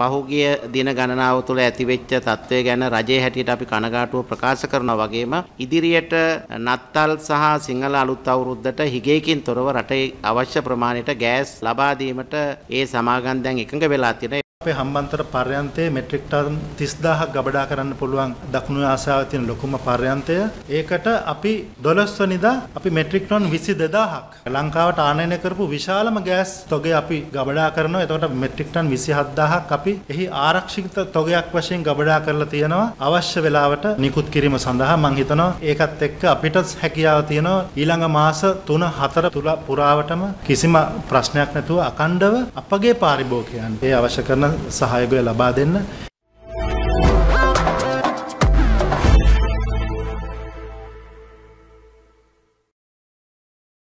පහුගිය දින ගණනාව තුළ ඇතිවෙච්ච තත්ත්වය ගැන රජයේ හැටියට අපි කනගාටුව ප්‍රකාශ කරනවා වගේම ඉදිරියට නත්තල් සහ සිංහල අලුත් අවුරුද්දට හිගේකින් තොරව රටේ අවශ්‍ය ප්‍රමාණයට ගෑස් ලබා දීමට ඒ සමාගම් දැන් එකඟ වෙලා තියෙනවා. අපේ හම්බන්තොට පර්යන්තයේ මෙට්‍රික් ටන් 30000ක් ගබඩා කරන්න පුළුවන් දකුණු ආසියාවේ තියෙන ලොකුම පර්යන්තය. ඒකට අපි 12 වෙනිදා අපි මෙට්‍රික් ටන් 22000ක් ලංකාවට ආනයනය කරපු විශාලම ගෑස් තොගය අපි ගබඩා කරනවා. එතකොට මෙට්‍රික් ටන් 27000ක් අපි එහි ආරක්ෂිත තොගයක් වශයෙන් ගබඩා කරලා තියෙනවා. අවශ්‍ය වෙලාවට නිකුත් කිරීම සඳහා මම හිතනවා ඒකත් එක්ක අපිට හැකියාව තියෙනවා ඊළඟ මාස 3 4 තුල පුරාවටම කිසිම ප්‍රශ්නයක් නැතුව අකණ්ඩව අපගේ පාරිභෝගිකයන් ඒ අවශ්‍ය කරන සහයෝගය ලබා දෙන්න.